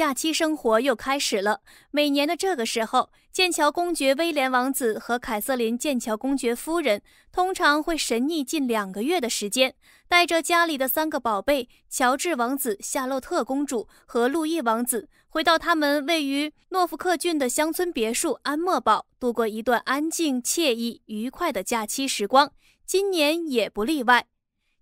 假期生活又开始了。每年的这个时候，剑桥公爵威廉王子和凯瑟琳剑桥公爵夫人通常会神秘近两个月的时间，带着家里的三个宝贝——乔治王子、夏洛特公主和路易王子，回到他们位于诺福克郡的乡村别墅安默堡，度过一段安静、惬意、愉快的假期时光。今年也不例外。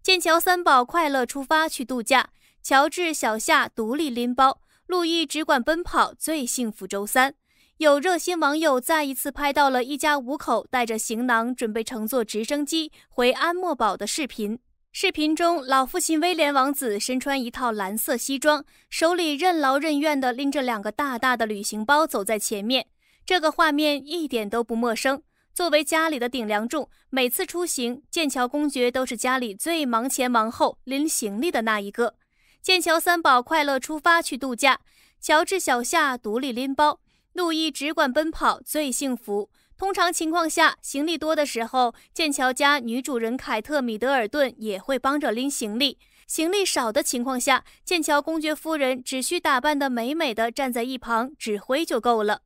剑桥三宝快乐出发去度假。乔治、小夏独立拎包，路易只管奔跑，最幸福。周三，有热心网友再一次拍到了一家五口带着行囊，准备乘坐直升机回安莫堡的视频。视频中，老父亲威廉王子身穿一套蓝色西装，手里任劳任怨地拎着两个大大的旅行包走在前面。这个画面一点都不陌生。作为家里的顶梁柱，每次出行，剑桥公爵都是家里最忙前忙后拎行李的那一个。剑桥三宝快乐出发去度假，乔治、小夏独立拎包，路易只管奔跑，最幸福。通常情况下，行李多的时候，剑桥家女主人凯特·米德尔顿也会帮着拎行李；行李少的情况下，剑桥公爵夫人只需打扮得美美的站在一旁指挥就够了。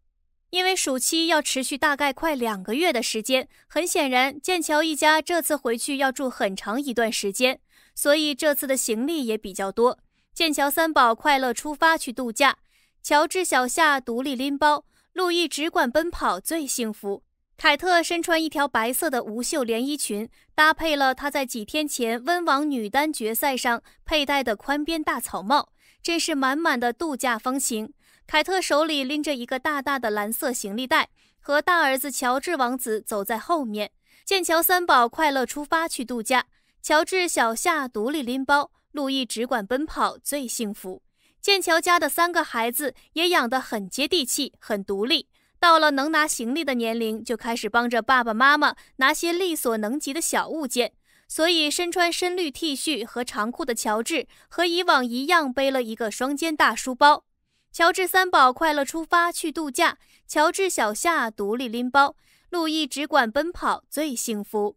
因为暑期要持续大概快两个月的时间，很显然，剑桥一家这次回去要住很长一段时间。所以这次的行李也比较多。剑桥三宝快乐出发去度假，乔治、小夏独立拎包，路易只管奔跑最幸福。凯特身穿一条白色的无袖连衣裙，搭配了她在几天前温网女单决赛上佩戴的宽边大草帽，真是满满的度假风情。凯特手里拎着一个大大的蓝色行李袋，和大儿子乔治王子走在后面。剑桥三宝快乐出发去度假。乔治、小夏独立拎包，路易只管奔跑，最幸福。剑桥家的三个孩子也养得很接地气，很独立。到了能拿行李的年龄，就开始帮着爸爸妈妈拿些力所能及的小物件。所以，身穿深绿 T 恤和长裤的乔治和以往一样，背了一个双肩大书包。乔治三宝快乐出发去度假，乔治、小夏独立拎包，路易只管奔跑，最幸福。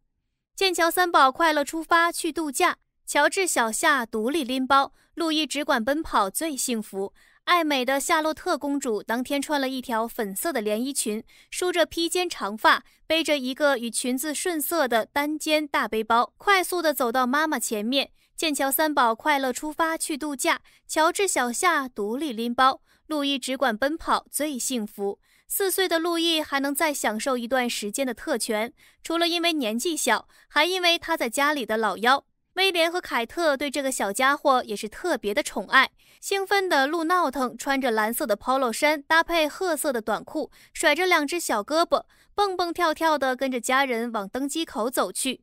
剑桥三宝快乐出发去度假，乔治、小夏独立拎包，路易只管奔跑最幸福。爱美的夏洛特公主当天穿了一条粉色的连衣裙，梳着披肩长发，背着一个与裙子顺色的单肩大背包，快速地走到妈妈前面。剑桥三宝快乐出发去度假，乔治、小夏独立拎包，路易只管奔跑最幸福。四岁的路易还能再享受一段时间的特权，除了因为年纪小，还因为他在家里的老幺。威廉和凯特对这个小家伙也是特别的宠爱。兴奋的路闹腾，穿着蓝色的 polo 衫，搭配褐色的短裤，甩着两只小胳膊，蹦蹦跳跳地跟着家人往登机口走去。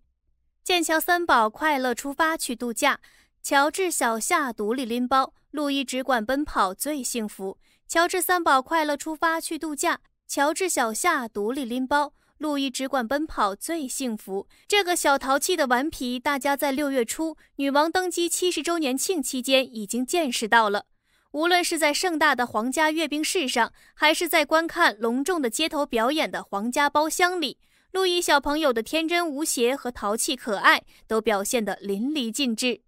剑桥三宝快乐出发去度假，乔治、小夏独立拎包，路易只管奔跑，最幸福。乔治三宝快乐出发去度假，乔治、小夏独立拎包，路易只管奔跑最幸福。这个小淘气的顽皮，大家在六月初女王登基七十周年庆期间已经见识到了。无论是在盛大的皇家阅兵式上，还是在观看隆重的街头表演的皇家包厢里，路易小朋友的天真无邪和淘气可爱都表现得淋漓尽致。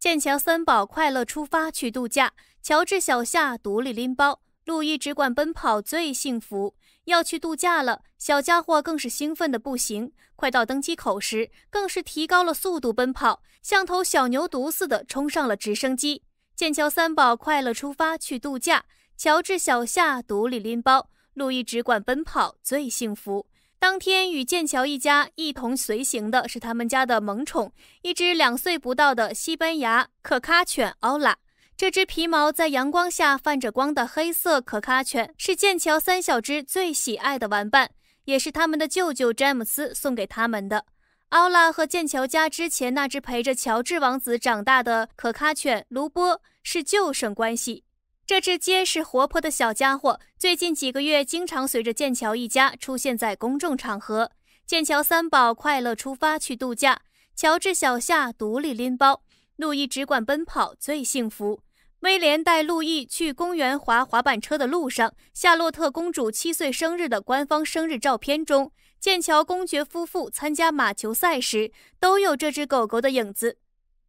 剑桥三宝快乐出发去度假。乔治、小夏独立拎包，路易只管奔跑最幸福。要去度假了，小家伙更是兴奋的不行。快到登机口时，更是提高了速度奔跑，像头小牛犊似的冲上了直升机。剑桥三宝快乐出发去度假，乔治、小夏独立拎包，路易只管奔跑最幸福。当天与剑桥一家一同随行的是他们家的萌宠，一只两岁不到的西班牙可卡犬奥拉。这只皮毛在阳光下泛着光的黑色可卡犬是剑桥三小只最喜爱的玩伴，也是他们的舅舅詹姆斯送给他们的。奥拉和剑桥家之前那只陪着乔治王子长大的可卡犬卢波是旧生关系。这只结实活泼的小家伙最近几个月经常随着剑桥一家出现在公众场合。剑桥三宝快乐出发去度假，乔治、小夏独立拎包，路易只管奔跑最幸福。威廉带路易去公园滑滑板车的路上，夏洛特公主七岁生日的官方生日照片中，剑桥公爵夫妇参加马球赛时都有这只狗狗的影子。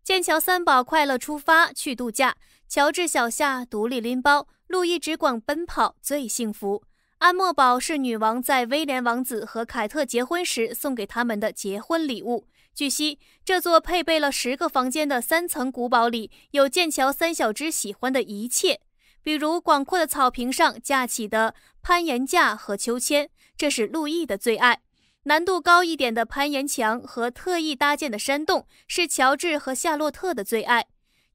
剑桥三宝快乐出发去度假，乔治、小夏独立拎包，路易只管奔跑最幸福。安默堡是女王在威廉王子和凯特结婚时送给他们的结婚礼物。据悉，这座配备了十个房间的三层古堡里有剑桥三小只喜欢的一切，比如广阔的草坪上架起的攀岩架和秋千，这是路易的最爱。难度高一点的攀岩墙和特意搭建的山洞是乔治和夏洛特的最爱。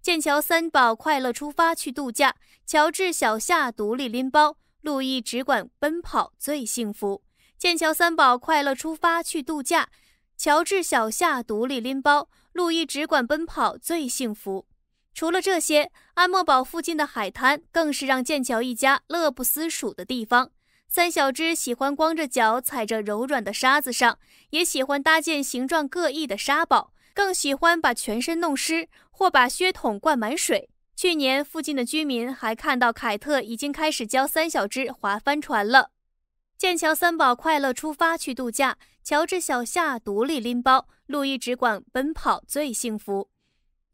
剑桥三宝快乐出发去度假，乔治小夏独立拎包，路易只管奔跑最幸福。剑桥三宝快乐出发去度假，乔治小夏独立拎包，路易只管奔跑最幸福。除了这些，安默堡附近的海滩更是让剑桥一家乐不思蜀的地方。三小只喜欢光着脚踩着柔软的沙子上，也喜欢搭建形状各异的沙堡，更喜欢把全身弄湿或把靴筒灌满水。去年，附近的居民还看到凯特已经开始教三小只划帆船了。剑桥三宝快乐出发去度假，乔治小夏独立拎包，路易只管奔跑最幸福。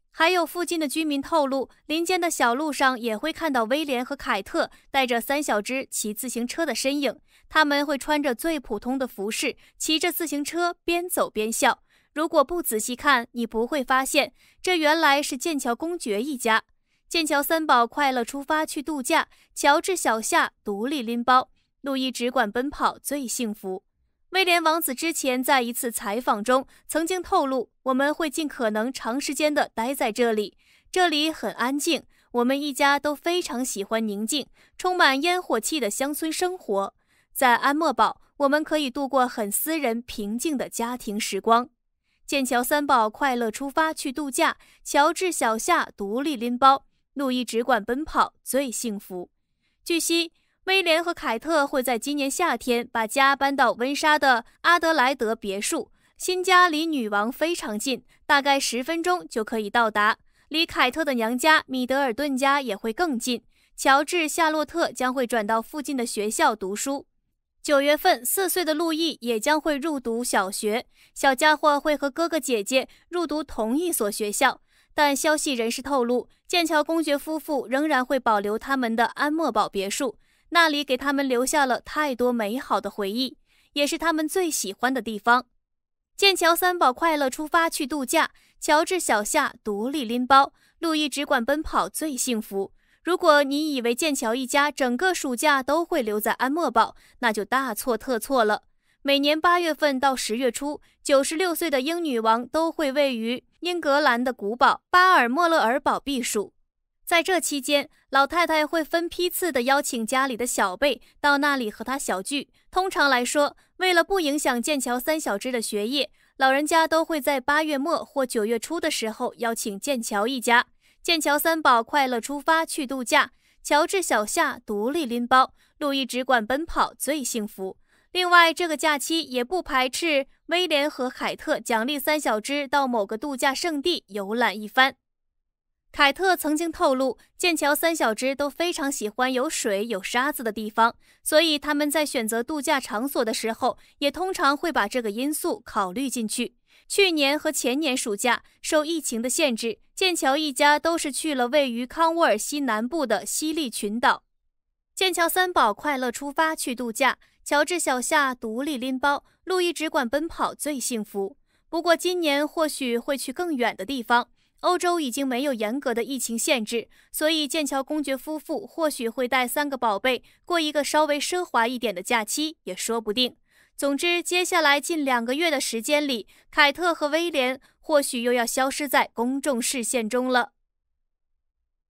还有附近的居民透露，林间的小路上也会看到威廉和凯特带着三小只骑自行车的身影。他们会穿着最普通的服饰，骑着自行车边走边笑。如果不仔细看，你不会发现这原来是剑桥公爵一家。剑桥三宝快乐出发去度假，乔治小夏独立拎包，路易只管奔跑最幸福。威廉王子之前在一次采访中曾经透露，我们会尽可能长时间的待在这里，这里很安静。我们一家都非常喜欢宁静、充满烟火气的乡村生活。在安默堡，我们可以度过很私人、平静的家庭时光。剑桥三宝快乐出发去度假，乔治小夏独立拎包，路易只管奔跑最幸福。据悉。威廉和凯特会在今年夏天把家搬到温莎的阿德莱德别墅。新家离女王非常近，大概十分钟就可以到达。离凯特的娘家米德尔顿家也会更近。乔治·夏洛特将会转到附近的学校读书。九月份，四岁的路易也将会入读小学。小家伙会和哥哥姐姐入读同一所学校。但消息人士透露，剑桥公爵夫妇仍然会保留他们的安默堡别墅。那里给他们留下了太多美好的回忆，也是他们最喜欢的地方。剑桥三宝快乐出发去度假，乔治小夏独立拎包，路易只管奔跑最幸福。如果你以为剑桥一家整个暑假都会留在安莫堡，那就大错特错了。每年八月份到十月初，九十六岁的英女王都会位于英格兰的古堡巴尔莫勒尔堡避暑。在这期间，老太太会分批次的邀请家里的小辈到那里和她小聚。通常来说，为了不影响剑桥三小只的学业，老人家都会在八月末或九月初的时候邀请剑桥一家。剑桥三宝快乐出发去度假，乔治小夏独立拎包，路易只管奔跑最幸福。另外，这个假期也不排斥威廉和凯特奖励三小只到某个度假胜地游览一番。凯特曾经透露，剑桥三小只都非常喜欢有水有沙子的地方，所以他们在选择度假场所的时候，也通常会把这个因素考虑进去。去年和前年暑假，受疫情的限制，剑桥一家都是去了位于康沃尔西南部的西利群岛。剑桥三宝快乐出发去度假，乔治小夏独立拎包，路易只管奔跑最幸福。不过今年或许会去更远的地方。欧洲已经没有严格的疫情限制，所以剑桥公爵夫妇或许会带三个宝贝过一个稍微奢华一点的假期，也说不定。总之，接下来近两个月的时间里，凯特和威廉或许又要消失在公众视线中了。